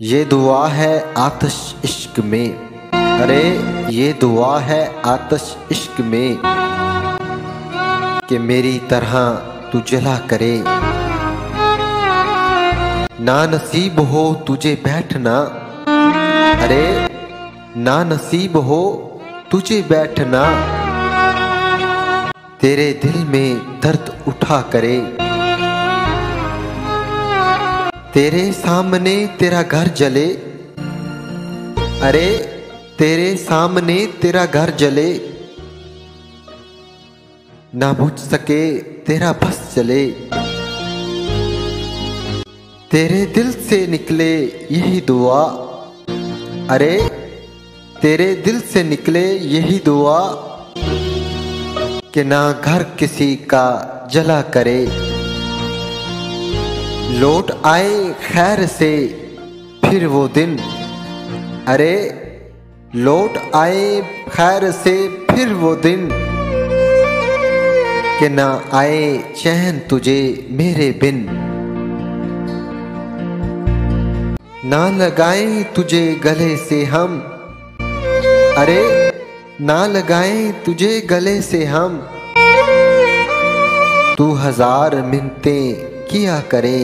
ये दुआ है आतश इश्क में। अरे, ये दुआ है आतश इश्क में कि मेरी तरह तू जला करे। ना नसीब हो तुझे बैठना। अरे ना नसीब हो तुझे बैठना। तेरे दिल में दर्द उठा करे। तेरे सामने तेरा घर जले। अरे, तेरे सामने तेरा घर जले। ना बुझ सके तेरा बस चले तेरे दिल से निकले यही दुआ। अरे, तेरे दिल से निकले यही दुआ। कि ना घर किसी का जला करे। लौट आए खैर से, फिर वो दिन। अरे, लौट आए खैर से, फिर वो दिन। कि ना आए चैन तुझे मेरे बिन। ना लगाए तुझे गले से हम। अरे, ना लगाए तुझे गले से हम। तू हज़ार मिनते किया करे।